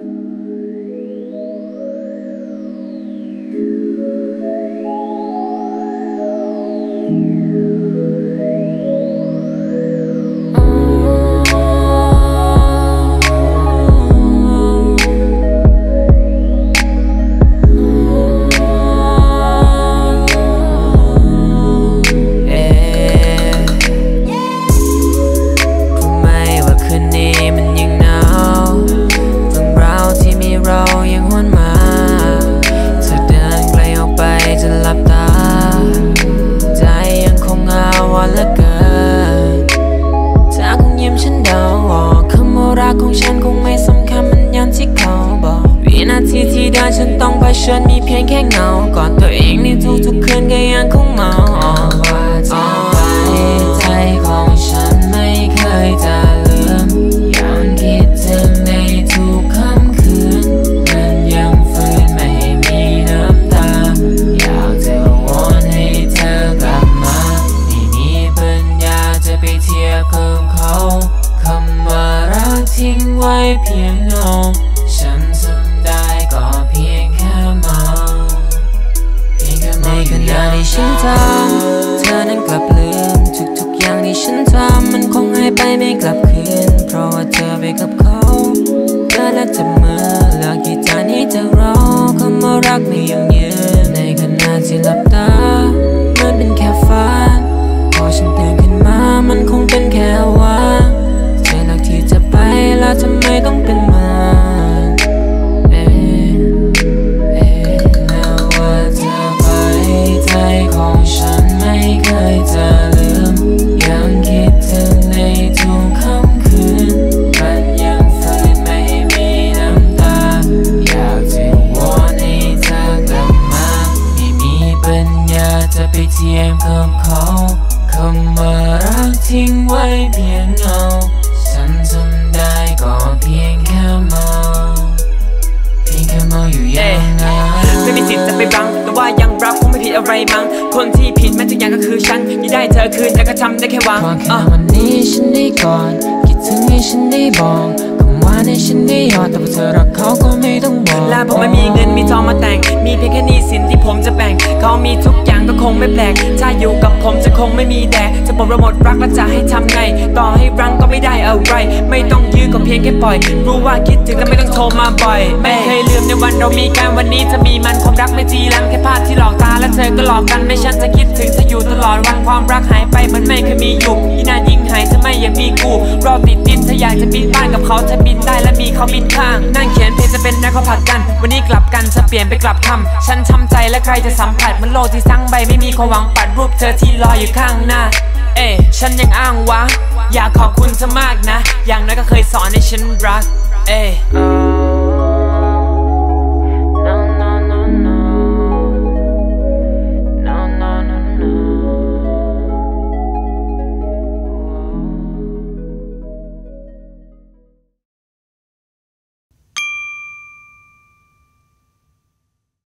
ข นฉันมีเพียงแค่เงาก่อนตัวเองในทุกๆคืนก็ยังคงเมาว่าจะไปใจของฉันไม่เคยจะลืมยังคิดถึงในทุกค่ำคืนมันยังฝืนไม่มีน้ำตา อยากจะวอนให้เธอกลับมาไม่มีปัญญาจะไปเทียบกับเขาคำว่ารักทิ้งไว้เพียง อย่างที่ฉันทำมันคงหายไปไม่กลับคืน เพราะว่าเธอไปกับเขาเธอและจับมือเลือกที่จะนี้จะรอคำว่ารักไม่ยังยืนในขณะที่หลับ เทียมกับเขาคำว่ารักทิ้งไว้เพียงเงา ฉันทำได้ก็เพียงแค่เมาเพียงแค่เมาอยู่อย่างนั้นไม่มีสิทธิ์จะไปบัง แต่ว่ายังรักคงไม่ผิดอะไรมั้ง คนที่ผิดแม้ทุกอย่างก็คือฉันที่ได้เธอคืนแต่ก็ทำได้แค่หวังขอแค่อะวันนี้ฉันได้ก่อนคิดถึงให้ฉันได้บอกคำว่าให้ฉันได้ยอดแต่ว่าเธอรักเขาก็ไม่ต้องบอกและผมไม่มีเงินมีทองมาแต่ง มีเพียงแค่นี้สินที่ผมจะแบ่ง เขามีทุกอย่างก็คงไม่แปลก ถ้าอยู่กับผมจะคงไม่มีแดดจะบอกเราหมดรักแล้วจะให้ทำไง ต่อให้รังก็ไม่ได้อะไร ไม่ต้องยื้อก็เพียงแค่ปล่อย รู้ว่าคิดถึงแต่ไม่ต้องโทรมาบ่อย ไม่เคยลืมในวันเรามีกันวันนี้จะมีมันความรักไม่จีรังแค่ภาพที่หลอกตาและเธอก็หลอกกันไม่ฉันจะคิดถึงเธออยู่ตลอดวันความรักหายไปเหมันไม่เคยมีอยู่ยิ่งนานยิ่งหายถ้าไม่อยากมีกูรอติดดิน อยากจะบินบ้านกับเขาถ้าบินได้และมีเขาบินข้าง นั่งเขียนเพลงจะเป็นนักเขาผัดกัน วันนี้กลับกันจะเปลี่ยนไปกลับคำฉันช้ำใจและใครจะสัมผัสมันโลกที่สร้างใบไม่มีความหวังปัดรูปเธอที่ลอยอยู่ข้างหน้า เอ๊ฉันยังอ้างวะ อยากขอบคุณเธอมากนะ อย่างน้อยก็เคยสอนให้ฉันรัก เอ๊